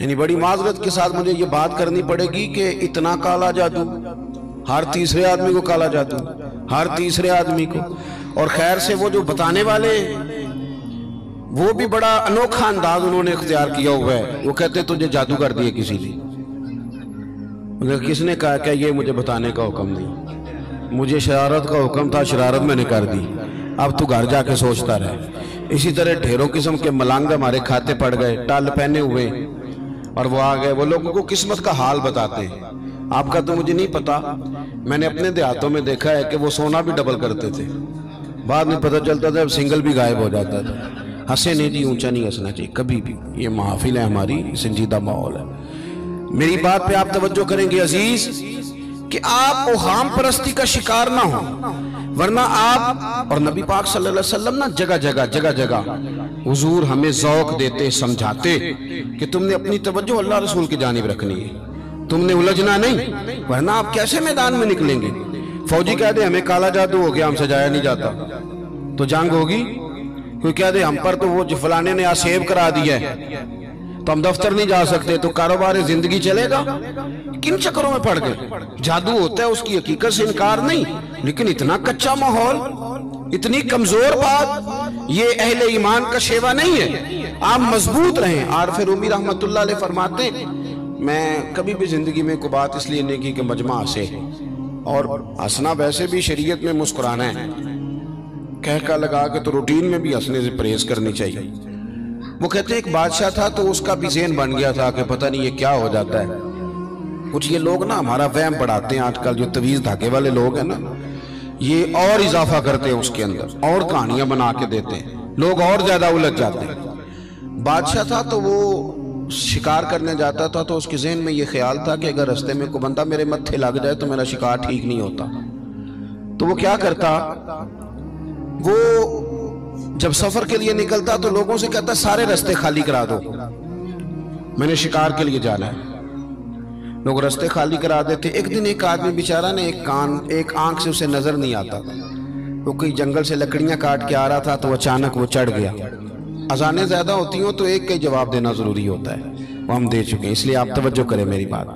यानी बड़ी माजरत के साथ मुझे ये बात करनी पड़ेगी कि इतना काला जादू, हर तीसरे आदमी को काला जादू, हर तीसरे आदमी को। और खैर से वो जो बताने वाले, वो भी बड़ा अनोखा अंदाज उन्होंने इख्तियार किया हुआ है। वो कहते तुझे जादू कर दिए किसी ने। मुझे किसने कहा, क्या ये मुझे बताने का हुक्म नहीं? मुझे शरारत का हुक्म था, शरारत मैंने कर दी। अब तू घर जाके सोचता रहे। इसी तरह ढेरों किस्म के मलांग हमारे खाते पड़ गए, टल पहने हुए। और वो आ गए, वो लोगों को किस्मत का हाल बताते हैं। आपका तो मुझे नहीं पता। मैंने अपने देहातों में देखा है कि वो सोना भी डबल करते थे। बाद में पता चलता था, अब सिंगल भी गायब हो जाता था। हंसे नहीं जी ऊँचा नहीं हंसना चाहिए, कभी भी। ये महफिल है हमारी संजीदा माहौल है। मेरी बात पे आप तवज्जो करेंगे अज़ीज़, कि आप ओहाम परस्ती का शिकार ना हो। वरना आप और नबी पाक सल्लल्लाहु अलैहि वसल्लम ना जगह जगह जगह जगह। हुजूर हमें जौक देते, समझाते कि तुमने अपनी तवज्जो अल्लाह रसूल की जानिब रखनी है। तुमने उलझना नहीं, वरना आप कैसे मैदान में निकलेंगे? फौजी कह दे, हमें काला जादू हो गया, हमसे जाया नहीं जाता। तो जंग होगी, कोई कह दे, हम पर तो वो फलाने ने सेव करा दिया है तो हम दफ्तर नहीं जा सकते तो कारोबार ज़िंदगी चलेगा। किन चक्करों में पड़ गए? जादू होता है, उसकी हकीकत से इनकार नहीं। लेकिन इतना कच्चा माहौल, इतनी कमज़ोर बात, ये अहले ईमान का शेवा नहीं है। आप मज़बूत रहें। आरफ रूमी अलैह फरमाते मैं कभी भी ज़िंदगी में को बात इसलिए नहीं की कि मजमा हंसे और हंसना वैसे भी शरीयत में मुस्कुराना है। कहका लगा के तो रूटीन में भी हंसने से परहेज करनी चाहिए। वो कहते एक बादशाह था तो उसका भी जेन बन गया था कि पता नहीं ये क्या हो जाता है। कुछ ये लोग ना हमारा वहम बढ़ाते हैं आजकल, जो तवीज धागे वाले लोग हैं ना, ये और इजाफा करते हैं उसके अंदर, और कहानियाँ बना के देते हैं, लोग और ज़्यादा उलझ जाते हैं। बादशाह था तो वो शिकार करने जाता था तो उसके जहन में ये ख्याल था कि अगर रस्ते में कोई बंदा मेरे मत्थे लग जाए तो मेरा शिकार ठीक नहीं होता। तो वो क्या करता, वो जब सफ़र के लिए निकलता तो लोगों से कहता, सारे रास्ते खाली करा दो। मैंने शिकार के लिए जाना है। लोग रास्ते खाली करा देते। एक दिन एक आदमी बेचारा ने एक कान, एक आँख से उसे नज़र नहीं आता। वो कोई जंगल से लकड़ियाँ काट के आ रहा था तो अचानक वो चढ़ गया। अजानें ज़्यादा होती हो तो एक का जवाब देना ज़रूरी होता है। वो हम दे चुके हैं, इसलिए आप तवज्जो करें मेरी बात।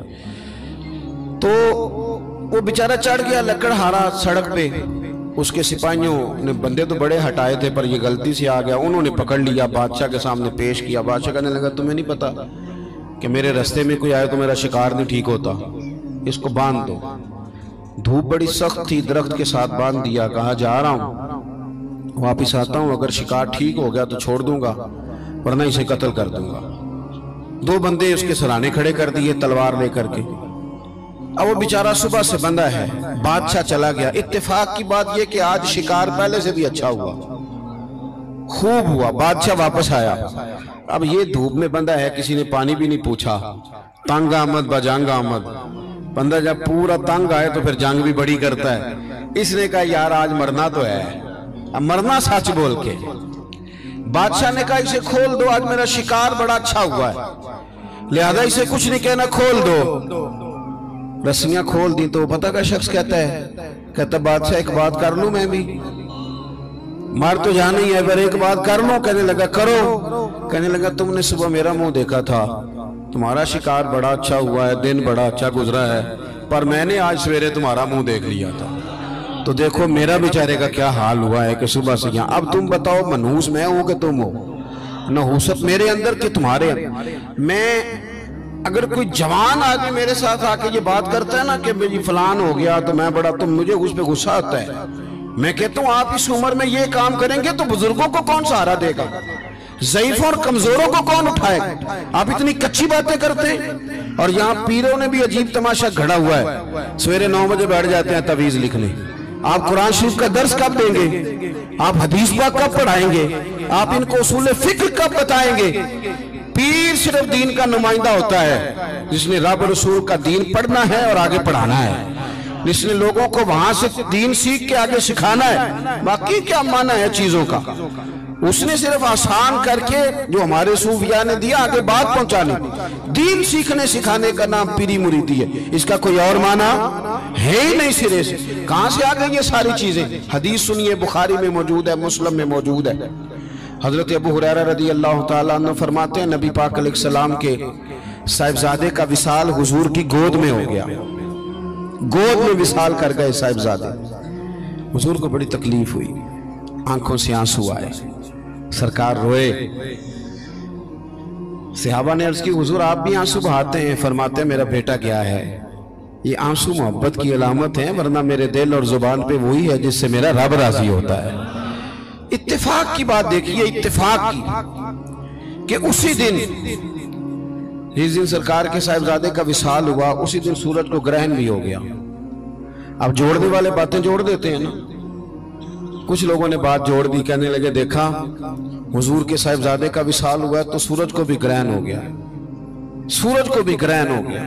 तो वो बेचारा चढ़ गया लकड़ हारा सड़क पे। उसके सिपाहियों ने बंदे तो बड़े हटाए थे, पर ये गलती से आ गया। उन्होंने पकड़ लिया, बादशाह के सामने पेश किया। बादशाह कहने लगा, तुम्हें नहीं पता कि मेरे रास्ते में कोई आए तो मेरा शिकार नहीं ठीक होता। इसको बाँध दो। धूप बड़ी सख्त थी, दरख्त के साथ बाँध दिया। कहा, जा रहा हूँ। वापिस आता हूँ। अगर शिकार ठीक हो गया तो छोड़ दूँगा, वरना इसे कत्ल कर दूँगा। दो बंदे उसके सराहने खड़े कर दिए, तलवार लेकर के। अब वो बेचारा सुबह से बंदा है। बादशाह चला गया। इत्तेफाक की बात यह कि आज शिकार पहले से भी अच्छा हुआ। खूब हुआ। बादशाह वापस आया। अब ये धूप में बंदा है, किसी ने पानी भी नहीं पूछा। तंग आमद, बजांग आमद। बंदा जब पूरा तंग आए तो फिर जंग भी बड़ी करता है। इसने कहा, यार, आज मरना तो है। अब मरना सच बोल के। बादशाह ने कहा, इसे खोल दो। आज मेरा शिकार बड़ा अच्छा हुआ है। लिहाजा इसे कुछ नहीं कहना, खोल दो। रस्सियाँ खोल दी तो पता का शख्स कहता है? कहता, बादशाह, एक बात कर लू मैं भी। मार तो जाना ही है पर एक बात कर लो। कहने लगा, करो। कहने लगा, तुमने सुबह मेरा मुँह देखा था। तुम्हारा शिकार बड़ा अच्छा हुआ है, दिन बड़ा अच्छा गुजरा है, पर मैंने आज सवेरे तुम्हारा मुँह देख लिया था। तो देखो, मेरा बेचारे का क्या हाल हुआ है कि सुबह से यहाँ। अब तुम बताओ, मनहूस मैं हूँ कि तुम हो? नहूसत मेरे अंदर कि तुम्हारे? अंदर मैं अगर कोई जवान आदमी मेरे साथ आके ये बात करता है ना कि भाई फलान हो गया तो मैं बड़ा तो मुझे उस पर गुस्सा आता है। मैं कहता हूँ, आप इस उम्र में ये काम करेंगे तो बुज़ुर्गों को कौन सहारा देगा? जयीफ और कमजोरों को कौन उठाएगा? आप इतनी कच्ची बातें करते हैं। और यहाँ पीरों ने भी अजीब तमाशा घड़ा हुआ है। सवेरे नौ बजे बैठ जाते हैं तवीज लिखने। आप कुरान शरीफ का दर्श कब देंगे? आप हदीस पाक कब पढ़ाएँगे? आप इनको उसूल फ़िक्र कब बताएँगे? पीर सिर्फ़ दीन का नुमाइंदा होता है, जिसने रब रसूल का दीन पढ़ना है और आगे पढ़ाना है। जिसने लोगों को वहाँ से दीन सीख के आगे सिखाना है, बाकी क्या माना है चीज़ों का? उसने सिर्फ़ आसान करके जो हमारे सूफिया ने दिया, आगे बात पहुँचाने। दीन सीखने सिखाने का नाम पीरी मुरीदी है। इसका कोई और माना है ही नहीं सिरे से। कहाँ से आ गई ये सारी चीज़ें? हदीस सुनिए, बुखारी में मौजूद है, मुस्लिम में मौजूद है। हज़रत अबू हुरैरा रदी अल्लाह तआला फरमाते हैं, नबी पाक सलाम के साहिबजादे का विशाल हुजूर की गोद में हो गया। गोद में विशाल कर गए साहिबजादे। हुजूर को बड़ी तकलीफ़ हुई। आँखों से आँसू आए। सरकार रोए। सिहाबा ने अर्ज़ की, हुजूर, आप भी आँसू बहाते हैं। फरमाते हैं, मेरा बेटा क्या है। ये आँसू मोहब्बत की अलामत है, वरना मेरे दिल और ज़ुबान पे वही है जिससे मेरा रब राज़ी होता है। इत्तेफाक की बात देखिए, इत्तेफाक की, कि उसी दिन, जिस दिन सरकार के साहिबजादे का विशाल हुआ, उसी दिन सूरज को ग्रहण भी हो गया। अब जोड़ने वाले बातें जोड़ देते हैं ना। कुछ लोगों ने बात जोड़ दी, कहने लगे, देखा, हुजूर के साहिबजादे का विशाल हुआ तो सूरज को भी ग्रहण हो गया। सूरज को भी ग्रहण हो गया।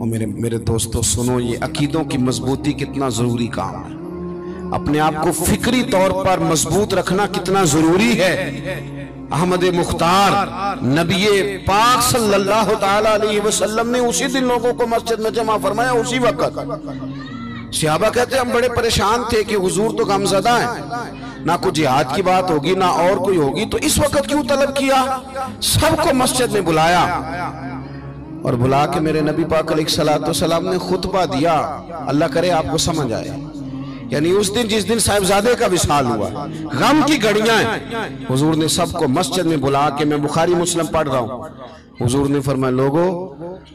और मेरे मेरे दोस्तों, सुनो, ये अकीदों की मजबूती कितना ज़रूरी काम है। अपने आप को फिक्री तौर पर मज़बूत रखना कितना ज़रूरी है। अहमद मुख्तार, नबी पाक सल्लल्लाहु अलैहि वसल्लम ने उसी दिन लोगों को मस्जिद में जमा फरमाया, उसी वक्त। सियाबा कहते हम बड़े परेशान थे कि हुजूर तो गमजदा है। ना कुछ जिहाद की बात होगी, ना और कोई होगी तो इस वक्त क्यों तलब किया? सबको मस्जिद में बुलाया। और बुला के मेरे नबी पाक सलाम ने खुतबा दिया। अल्लाह करे आपको समझ आए। यानी उस दिन, जिस दिन साहिबजादे का विशाल हुआ, गम की घड़ियाँ हुजूर ने सबको मस्जिद में बुला के मैं बुखारी मुस्लिम पढ़ रहा हूँ। हुजूर ने फरमाया, लोगो,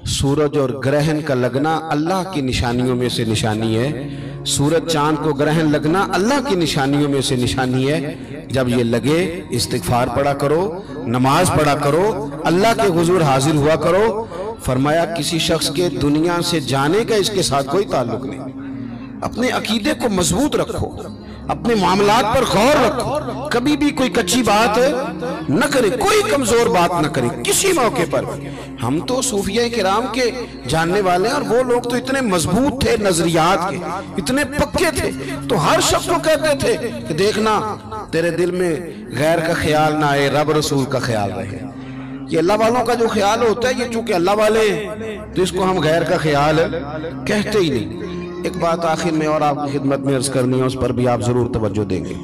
सूरज और ग्रहण का लगना अल्लाह की निशानियों में से निशानी है। सूरज चाँद को ग्रहण लगना अल्लाह की निशानियों में से निशानी है। जब ये लगे इस्तफार पढ़ा करो, नमाज़ पढ़ा करो, अल्लाह के हुजूर हाजिर हुआ करो। फरमाया, किसी शख्स के दुनिया से जाने का इसके साथ कोई ताल्लुक नहीं। अपने अकीदे को मज़बूत रखो, अपने मामलात पर गौर रखो। कभी भी कोई कच्ची बात न करे, कोई कमज़ोर बात न करे, किसी मौके पर। हम तो सूफिया राम के जानने वाले हैं और वो लोग तो इतने मज़बूत थे, नजरियात के, इतने पक्के थे। तो हर शख्स को कहते थे कि देखना, तेरे दिल में गैर का ख्याल ना आए, रब रसूल का ख्याल रहे। ये अल्लाह वालों का जो ख्याल होता है, ये चूँकि अल्लाह वाले तो इसको हम गैर का ख्याल कहते ही नहीं। एक बात आखिर में और आपकी खिदमत में अर्ज़ करनी है, उस पर भी आप ज़रूर तवज्जो देंगे।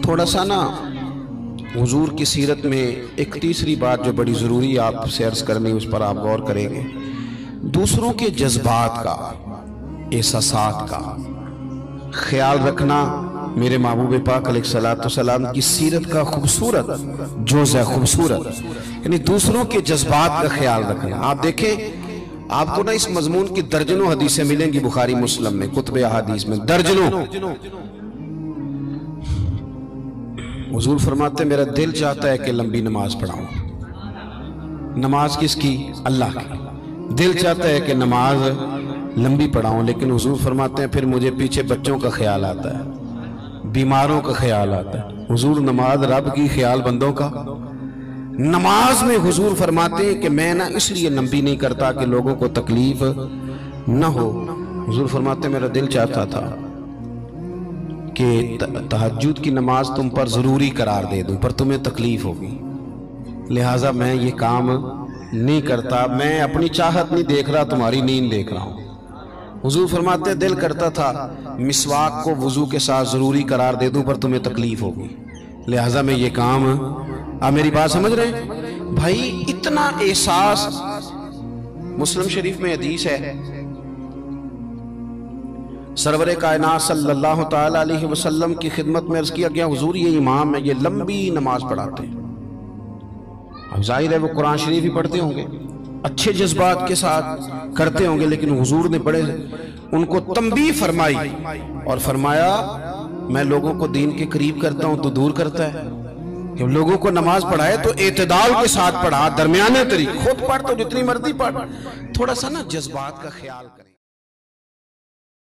थोड़ा सा ना, हुजूर की सीरत में एक तीसरी बात जो बड़ी ज़रूरी आपसे अर्ज़ करनी, उस पर आप गौर करेंगे। दूसरों के जज्बात का एहसास का ख्याल रखना मेरे महबूब पाक सलाम की सीरत का खूबसूरत जोज है खूबसूरत। यानी दूसरों के जज्बात का ख्याल रखना। आप देखें आपको ना इस मजमून की दर्जनों हदीसें मिलेंगी बुखारी, मुस्लिम में कुतब हदीस में, दर्जनों। हजूर फरमाते, मेरा दिल चाहता है कि लंबी नमाज़ पढ़ाऊं। नमाज़ किसकी? अल्लाह की। दिल चाहता है कि नमाज़ लंबी पढ़ाऊं, लेकिन हजूर फरमाते हैं, फिर मुझे पीछे बच्चों का ख्याल आता है, बीमारों का ख्याल आता है। हजूर, नमाज़ रब की ख्याल बंदों का? नमाज़ में हुजूर फरमाते हैं कि मैं ना इसलिए लंबी नहीं करता कि लोगों को तकलीफ़ न हो। हुजूर फरमाते, मेरा दिल चाहता था कि तहजद की नमाज़ तुम पर ज़रूरी करार दे दूँ, पर तुम्हें तकलीफ़ होगी। लिहाजा मैं ये काम नहीं करता, मैं अपनी चाहत नहीं देख रहा, तुम्हारी नींद देख रहा हूँ। हुजूर फरमाते, दिल करता था, मिसवाक को वज़ू के साथ ज़रूरी करार दे दूँ, पर तुम्हें तकलीफ़ होगी। लिहाजा मैं ये काम आप मेरी बात समझ रहे हैं? भाई, इतना एहसास मुस्लिम शरीफ में हदीस है। सरवर कायनात सल्लल्लाहु अलैहि वसल्लम की खिदमत में अर्ज़ किया गया, हुजूर, ये इमाम है, ये लंबी नमाज़ पढ़ाते हैं। अब ज़ाहिर है वो कुरान शरीफ ही पढ़ते होंगे, अच्छे जज्बात के साथ करते होंगे, लेकिन हुजूर ने बड़े उनको तंबी फरमाई और फरमाया, मैं लोगों को दीन के करीब करता हूँ तो दूर करता है। जब लोगों को नमाज़ पढ़ाए तो एतदाल के साथ पढ़ा, दरमियाने तरीके। खुद पढ़ तो जितनी मर्ज़ी पढ़। थोड़ा सा ना जज्बात का ख्याल करें।